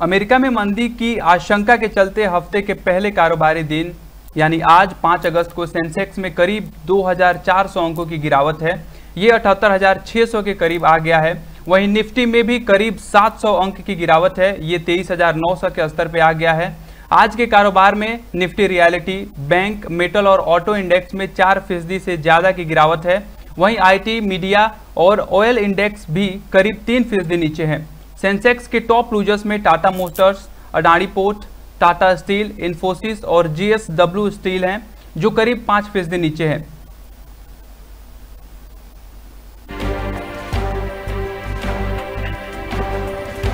America में मंदी की आशंका के चलते हफ़्ते के पहले कारोबारी दिन यानी आज 5 अगस्त को सेंसेक्स में करीब 2400 अंकों की गिरावट है। ये अठहत्तर के करीब आ गया है। वहीं निफ्टी में भी करीब 700 अंक की गिरावट है। ये 23,900 के स्तर पे आ गया है। आज के कारोबार में निफ्टी रियलिटी बैंक मेटल और ऑटो इंडेक्स में चार फ़ीसदी से ज़्यादा की गिरावट है। वहीं आईटी मीडिया और ऑयल इंडेक्स भी करीब तीन फ़ीसदी नीचे है। सेंसेक्स के टॉप लूजर्स में Tata Motors Adani port Tata steel Infosys और जीएसडब्ल्यू स्टील हैं, जो करीब पाँच फ़ीसदी नीचे हैं।